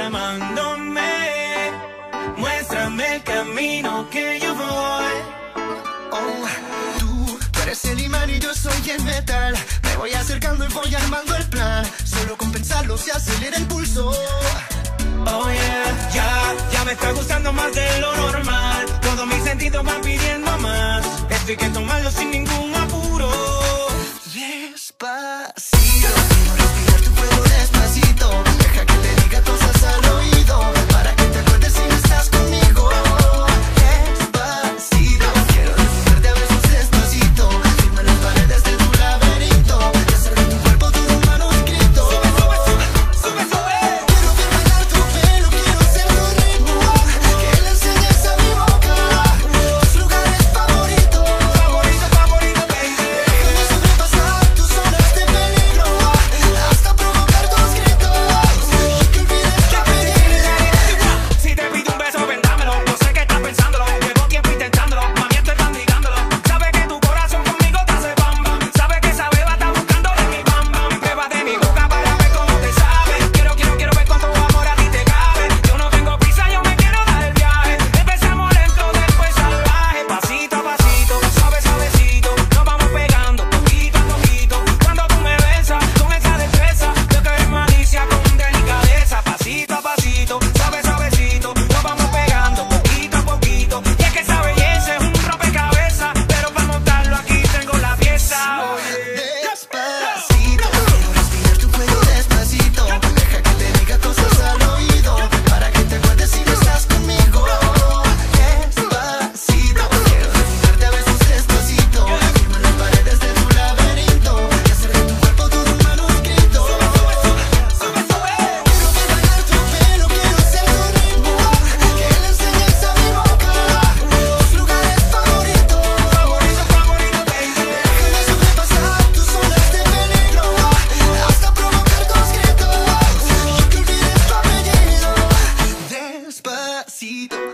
llamándome. Muéstrame el camino que yo voy. Oh, tú, tú eres el imán y yo soy el metal. Me voy acercando y voy armando el plan. Solo con pensarlo se acelera el pulso. Oh yeah, ya, ya me está gustando más de lo normal. Todos mis sentidos van pidiendo más. Esto que tomarlo sin ningún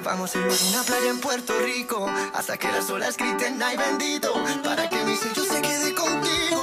Vamos a ir a una playa en Puerto Rico hasta que las olas griten ay bendito para que mi sello se quede contigo.